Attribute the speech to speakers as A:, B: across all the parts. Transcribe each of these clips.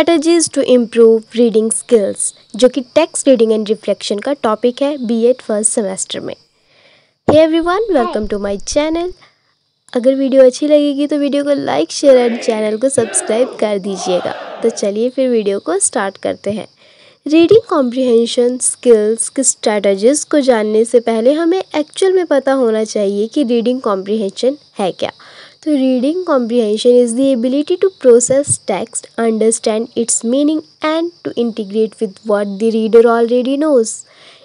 A: Strategies to improve reading skills जो कि text reading and reflection का टॉपिक है बी एड फ़र्स्ट सेमेस्टर में। Hey everyone welcome to my channel अगर video अच्छी लगेगी तो वीडियो को लाइक शेयर एंड चैनल को सब्सक्राइब कर दीजिएगा। तो चलिए फिर वीडियो को स्टार्ट करते हैं। रीडिंग कॉम्प्रिहेंशन स्किल्स की स्ट्रैटेजीज को जानने से पहले हमें एक्चुअल में पता होना चाहिए कि रीडिंग कॉम्प्रिहेंशन है क्या। तो reading comprehension is the ability to process text understand its meaning and to integrate with what the reader already knows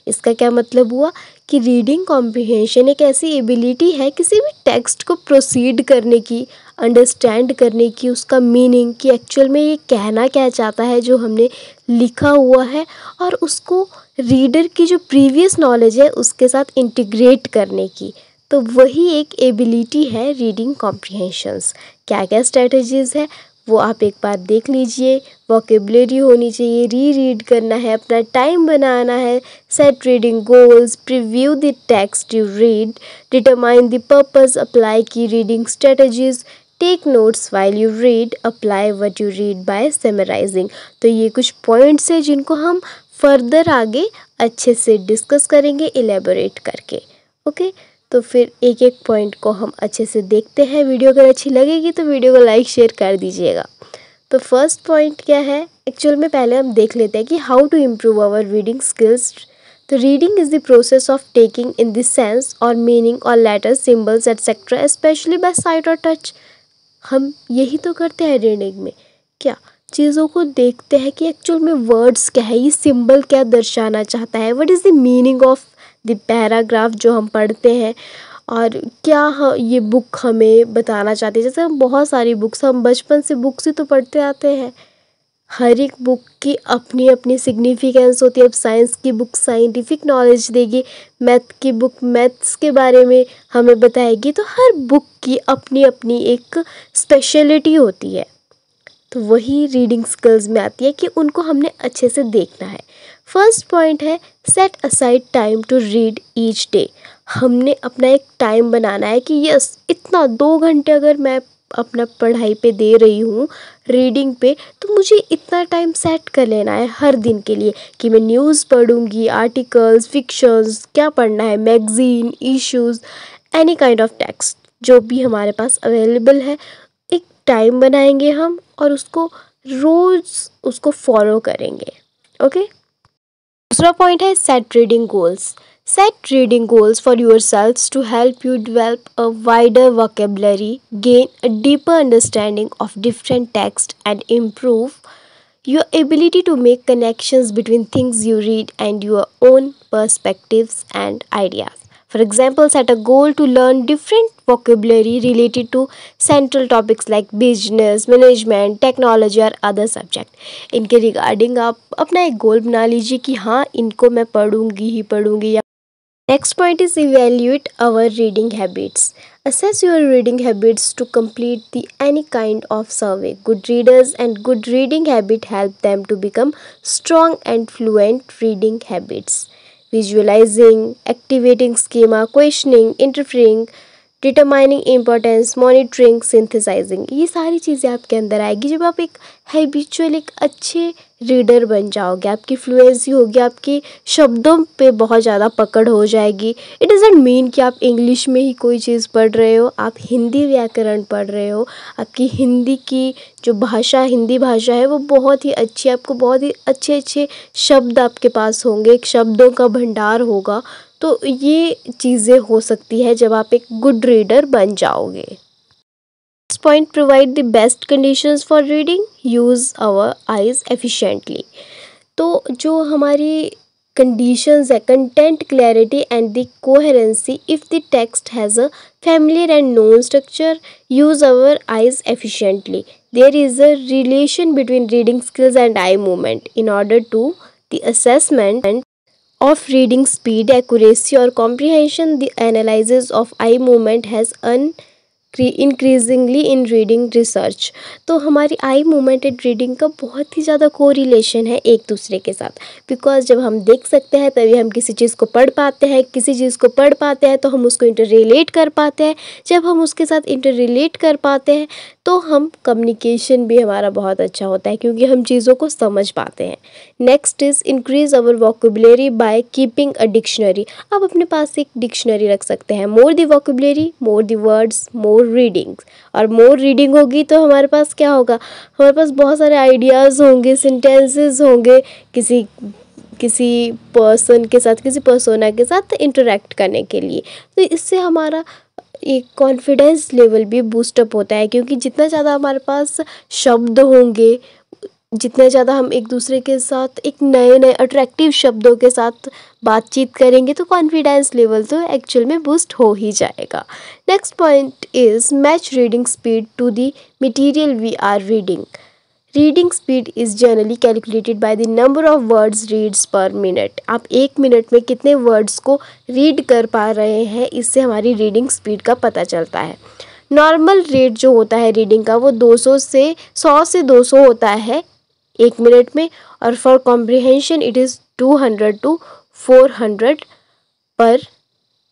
A: इसका क्या मतलब हुआ? कि रीडिंग कॉम्प्रिहेंशन एक ऐसी एबिलिटी है किसी भी टेक्स्ट को प्रोसीड करने की अंडरस्टैंड करने की, उसका मीनिंग कि एक्चुअल में ये कहना क्या चाहता है जो हमने लिखा हुआ है और उसको रीडर की जो प्रीवियस नॉलेज है उसके साथ इंटीग्रेट करने की। तो वही एक एबिलिटी है रीडिंग कॉम्प्रिहेंशंस क्या क्या स्ट्रेटजीज़ है? वो आप एक बार देख लीजिए। वोकेबलरी होनी चाहिए री रीड करना है, अपना टाइम बनाना है। Set reading goals preview the text you read determine the purpose apply key reading strategies take notes while you read apply what you read by summarising तो ये कुछ पॉइंट्स हैं जिनको हम फर्दर आगे अच्छे से डिस्कस करेंगे एलेबोरेट करके। Okay okay? तो फिर एक एक पॉइंट को हम अच्छे से देखते हैं। वीडियो अगर अच्छी लगेगी तो वीडियो को लाइक शेयर कर दीजिएगा। तो फ़र्स्ट पॉइंट क्या है? एक्चुअल में पहले हम देख लेते हैं कि how to improve our reading skills तो reading is the process of taking in the sense और मीनिंग और letters symbols etcetera especially by sight और टच हम यही तो करते हैं रीडिंग में। क्या? चीज़ों को देखते हैं कि एक्चुअल में वर्ड्स क्या है? ये सिंबल क्या दर्शाना चाहता है? What is the meaning of paragraph जो हम पढ़ते हैं। और क्या ये बुक हमें बताना चाहती है? जैसे हम बहुत सारी बुक्स, हम बचपन से बुक्स ही तो पढ़ते आते हैं। हर एक बुक की अपनी अपनी सिग्निफिकेंस होती है। अब साइंस की बुक, साइंटिफिक नॉलेज देगी, मैथ की बुक, मैथ्स के बारे में हमें बताएगी तो हर बुक की अपनी अपनी एक स्पेशलिटी होती है। तो वही रीडिंग स्किल्स में आती है कि उनको हमने अच्छे से देखना है। फ़र्स्ट पॉइंट है set aside time to read each day हमने अपना एक टाइम बनाना है कि यस इतना दो घंटे अगर मैं अपना पढ़ाई पे दे रही हूँ रीडिंग पे तो मुझे इतना टाइम सेट कर लेना है हर दिन के लिए कि मैं न्यूज़ पढ़ूँगी आर्टिकल्स फिक्शंस क्या पढ़ना है magazine issues any kind of text जो भी हमारे पास अवेलेबल है। टाइम बनाएँगे हम और उसको रोज़ उसको फॉलो करेंगे ओके दूसरा पॉइंट है set reading goals set reading goals for yourself to help you develop a wider vocabulary gain a deeper understanding of different text and improve your ability to make connections between things you read and your own perspectives and ideas. For example, set a goal to learn different vocabulary related to central topics like business, management, technology और other subject. इनके regarding आप अपना एक गोल बना लीजिए कि हाँ इनको मैं पढ़ूँगी ही पढ़ूँगी Next point is evaluate our reading habits. Assess your reading habits to complete the any kind of survey. Good readers and good reading habit help them to become strong and fluent reading habits. Visualizing, activating schema, questioning, interfering, determining importance monitoring synthesising ये सारी चीज़ें आपके अंदर आएगी जब आप एक habitual एक अच्छे रीडर बन जाओगे, आपकी फ्लुएंसी होगी, आपकी शब्दों पे बहुत ज़्यादा पकड़ हो जाएगी। इट डजेंट मीन कि आप इंग्लिश में ही कोई चीज़ पढ़ रहे हो, आप हिंदी व्याकरण पढ़ रहे हो। आपकी हिंदी की जो भाषा, हिंदी भाषा है, वो बहुत ही अच्छी, आपको बहुत ही अच्छे अच्छे शब्द आपके पास होंगे शब्दों का भंडार होगा। तो ये चीज़ें हो सकती है जब आप एक गुड रीडर बन जाओगे। point provide the best conditions for reading use our eyes efficiently तो जो हमारी conditions है content clarity and the coherency if the text has a familiar and known structure use our eyes efficiently there is a relation between reading skills and eye movement in order to the assessment of reading speed, accuracy or comprehension, the analysis of eye movement has un increasingly in reading research तो हमारी eye movement and reading का बहुत ही ज़्यादा correlation है एक दूसरे के साथ। बिकॉज़ जब हम देख सकते हैं, तभी हम किसी चीज़ को पढ़ पाते हैं, किसी चीज़ को पढ़ पाते हैं तो हम उसको इंटर रिलेट कर पाते हैं। जब हम उसके साथ इंटर रिलेट कर पाते हैं तो हम कम्युनिकेशन भी हमारा बहुत अच्छा होता है क्योंकि हम चीज़ों को समझ पाते हैं। Next is increase our vocabulary by keeping a dictionary आप अपने पास एक डिक्शनरी रख सकते हैं। More the vocabulary more the words more readings और मोर रीडिंग होगी तो हमारे पास क्या होगा? हमारे पास बहुत सारे आइडियाज़ होंगे सेंटेंसेस होंगे, किसी किसी पर्सन के साथ, किसी पर्सोना के साथ इंटरेक्ट करने के लिए। तो इससे हमारा एक कॉन्फिडेंस लेवल भी बूस्टअप होता है, क्योंकि जितना ज़्यादा हमारे पास शब्द होंगे, जितने ज़्यादा हम एक दूसरे के साथ, एक नए नए अट्रैक्टिव शब्दों के साथ बातचीत करेंगे तो कॉन्फिडेंस लेवल तो एक्चुअल में बूस्ट हो ही जाएगा। Next point is match reading speed to the material we are reading reading speed is generally calculated by the number of words reads per minute आप एक मिनट में कितने वर्ड्स को रीड कर पा रहे हैं, इससे हमारी रीडिंग स्पीड का पता चलता है। नॉर्मल रेट जो होता है रीडिंग का, वो 200 से 100 से 200 होता है एक मिनट में, और for comprehension it is 200 to 400 per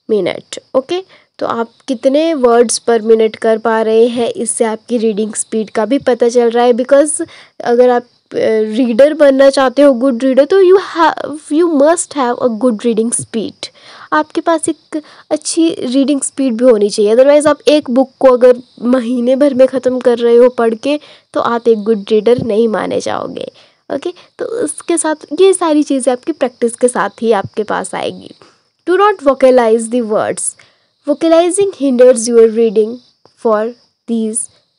A: minute okay तो आप कितने वर्ड्स पर मिनट कर पा रहे हैं, इससे आपकी रीडिंग स्पीड का भी पता चल रहा है बिकॉज़ अगर आप रीडर बनना चाहते हो गुड रीडर तो you have you must have a good reading speed आपके पास एक अच्छी रीडिंग स्पीड भी होनी चाहिए अदरवाइज़ आप एक बुक को अगर महीने भर में ख़त्म कर रहे हो पढ़ के तो आप एक गुड रीडर नहीं माने जाओगे ओके तो उसके साथ, ये सारी चीज़ें आपकी प्रैक्टिस के साथ ही आपके पास आएगी. Do not vocalise the words vocalising hinders your reading for these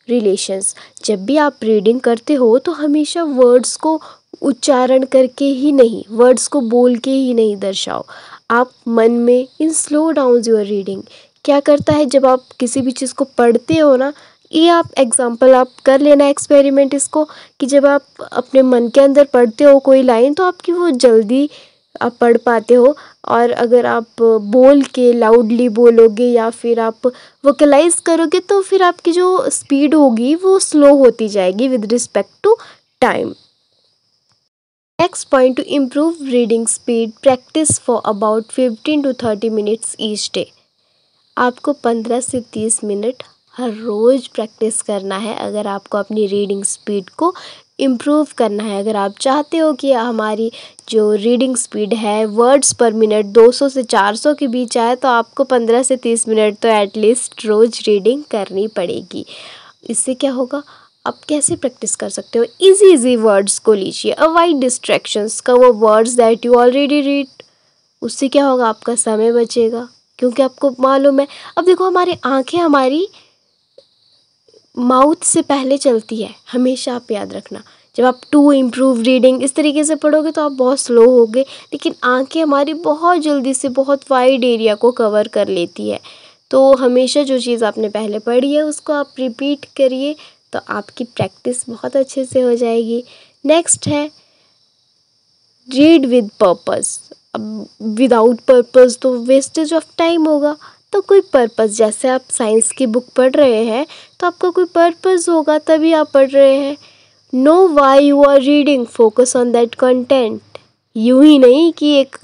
A: relations जब भी आप रीडिंग करते हो तो हमेशा वर्ड्स को उच्चारण करके ही नहीं वर्ड्स को बोल के ही नहीं दर्शाओ। आप मन में इन स्लो डाउन यूर रीडिंग क्या करता है, जब आप किसी भी चीज़ को पढ़ते हो ना, ये आप एग्ज़ाम्पल आप कर लेना एक्सपेरिमेंट इसको, कि जब आप अपने मन के अंदर पढ़ते हो कोई लाइन तो आपकी वो जल्दी आप पढ़ पाते हो और अगर आप बोल के लाउडली बोलोगे या फिर आप वोकलाइज करोगे तो फिर आपकी जो स्पीड होगी वो स्लो होती जाएगी with respect to time next point to improve reading speed practice for about fifteen to thirty minutes each day आपको पंद्रह से तीस मिनट हर रोज़ प्रैक्टिस करना है अगर आपको अपनी रीडिंग स्पीड को इम्प्रूव करना है। अगर आप चाहते हो कि हमारी जो रीडिंग स्पीड है वर्ड्स पर मिनट 200 से 400 के बीच आए तो आपको 15 से 30 मिनट तो एटलीस्ट रोज़ रीडिंग करनी पड़ेगी। इससे क्या होगा? आप कैसे प्रैक्टिस कर सकते हो? इजी इजी वर्ड्स को लीजिए। अवॉइड डिस्ट्रैक्शंस का वो words that you already read उससे क्या होगा? आपका समय बचेगा। क्योंकि आपको मालूम है, अब देखो हमारी आँखें हमारी माउथ से पहले चलती है, हमेशा आप याद रखना। जब आप टू इम्प्रूव रीडिंग इस तरीके से पढ़ोगे तो आप बहुत स्लो होगे, लेकिन आँखें हमारी बहुत जल्दी से बहुत वाइड एरिया को कवर कर लेती है। तो हमेशा जो चीज़ आपने पहले पढ़ी है, उसको आप रिपीट करिए तो आपकी प्रैक्टिस बहुत अच्छे से हो जाएगी। नेक्स्ट है रीड विद पर्पस अब विदाउट पर्पस तो वेस्टेज ऑफ़ टाइम होगा तो कोई पर्पस जैसे आप साइंस की बुक पढ़ रहे हैं तो आपका कोई पर्पज़ होगा तभी आप पढ़ रहे हैं। No why you are reading focus on that content यूँ ही नहीं कि एक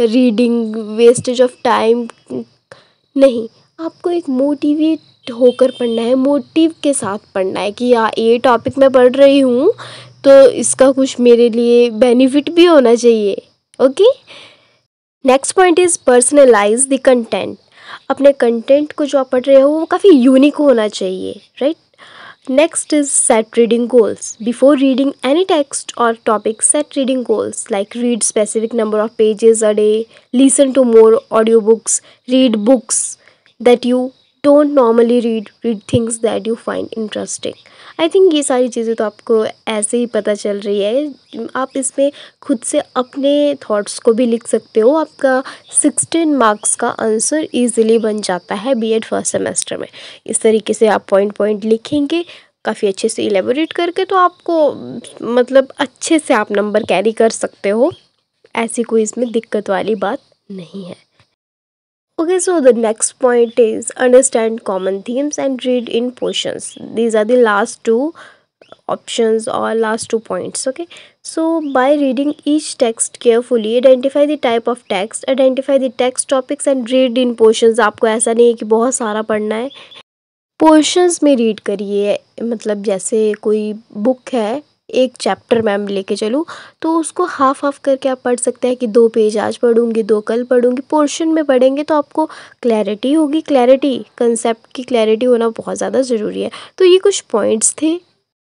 A: रीडिंग वेस्टेज ऑफ़ टाइम नहीं, आपको एक मोटिवेट होकर पढ़ना है मोटिव के साथ पढ़ना है कि या ये टॉपिक मैं पढ़ रही हूँ तो इसका कुछ मेरे लिए बेनिफिट भी होना चाहिए okay next point is personalise the content अपने कंटेंट को जो आप पढ़ रहे हो, वो काफ़ी यूनिक होना चाहिए right next is set reading goals before reading any text और topic set reading goals like read specific number of pages a day listen to more audio books read books that you don't normally read read things that you find interesting I think ये सारी चीज़ें तो आपको ऐसे ही पता चल रही है। आप इसमें खुद से अपने थॉट्स को भी लिख सकते हो। आपका सिक्सटीन मार्क्स का आंसर ईजिली बन जाता है बीएड फ़र्स्ट सेमेस्टर में। इस तरीके से आप पॉइंट पॉइंट लिखेंगे, काफ़ी अच्छे से इलेबोरेट करके तो आपको मतलब अच्छे से आप नंबर कैरी कर सकते हो। ऐसी कोई इसमें दिक्कत वाली बात नहीं है। Okay, so the next point is understand common themes and read in portions. These are the last two options or last two points. Okay, so by reading each text carefully, identify the type of text, identify the text topics and read in portions. आपको ऐसा नहीं है कि बहुत सारा पढ़ना है portions में रीड करिए मतलब जैसे कोई बुक है एक चैप्टर मैम लेके चलूँ तो उसको हाफ़ हाफ़ करके आप पढ़ सकते हैं कि दो पेज आज पढ़ूँगी, दो कल पढ़ूँगी पोर्शन में पढ़ेंगे तो आपको क्लैरिटी होगी। क्लैरिटी कंसेप्ट की क्लैरिटी होना बहुत ज़्यादा ज़रूरी है। तो ये कुछ पॉइंट्स थे।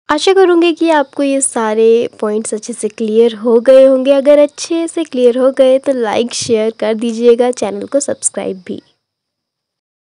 A: आशा करूँगी कि आपको ये सारे पॉइंट्स अच्छे से क्लियर हो गए होंगे। अगर अच्छे से क्लियर हो गए तो लाइक शेयर कर दीजिएगा। चैनल को सब्सक्राइब भी।